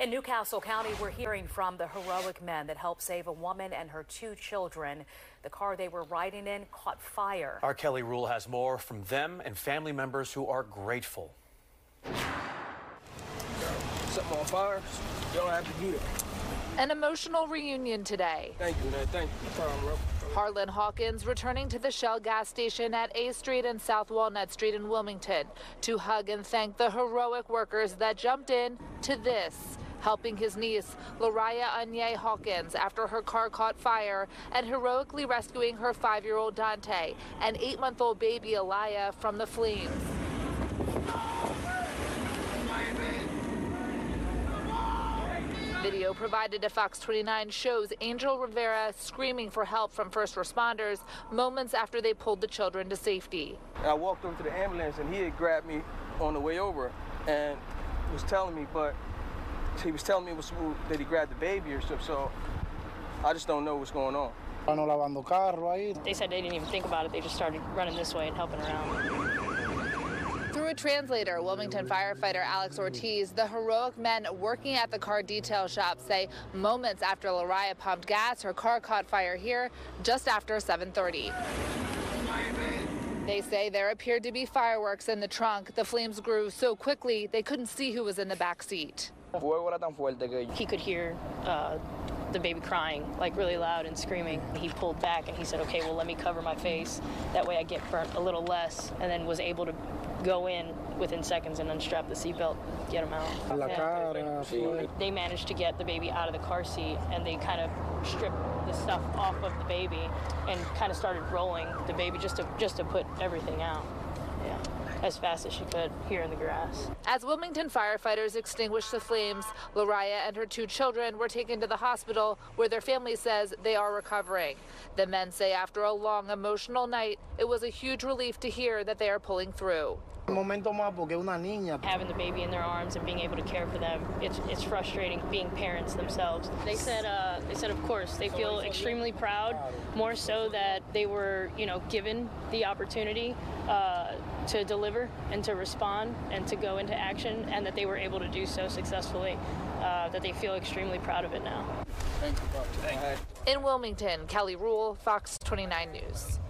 In New Castle County, we're hearing from the heroic men that helped save a woman and her two children. The car they were riding in caught fire. Our Kelly Rule has more from them and family members who are grateful. Something on fire, you don't have to be there. An emotional reunion today. Thank you, man. Thank you. No problem, bro. Harlan Hawkins returning to the Shell gas station at A Street and South Walnut Street in Wilmington to hug and thank the heroic workers that jumped in to this helping his niece, Lariah Anye Hawkins, after her car caught fire, and heroically rescuing her five year old Dante and eight month old baby Elia from the flames. Video provided to Fox 29 shows Angel Rivera screaming for help from first responders moments after they pulled the children to safety. I walked over to the ambulance and he had grabbed me on the way over and was telling me, but he was telling me was that he grabbed the baby or stuff. So I just don't know what's going on. They said they didn't even think about it. They just started running this way and helping around. Through a translator, Wilmington firefighter Alex Ortiz, the heroic men working at the car detail shop say moments after Lariah pumped gas, her car caught fire here just after 730. They say there appeared to be fireworks in the trunk. The flames grew so quickly they couldn't see who was in the back seat. He could hear uh, the baby crying like really loud and screaming. He pulled back and he said, okay, well, let me cover my face. That way I get burnt a little less and then was able to go in within seconds and unstrap the seatbelt, get him out. Yeah. They managed to get the baby out of the car seat and they kind of stripped the stuff off of the baby and kind of started rolling the baby just to just to put everything out. Yeah as fast as she could here in the grass. As Wilmington firefighters extinguished the flames, Lariah and her two children were taken to the hospital where their family says they are recovering. The men say after a long emotional night, it was a huge relief to hear that they are pulling through. Having the baby in their arms and being able to care for them, it's it's frustrating being parents themselves. They said uh, they said of course they feel extremely proud, more so that they were you know given the opportunity uh, to deliver and to respond and to go into action, and that they were able to do so successfully. Uh, that they feel extremely proud of it now. In Wilmington, Kelly Rule, Fox 29 News.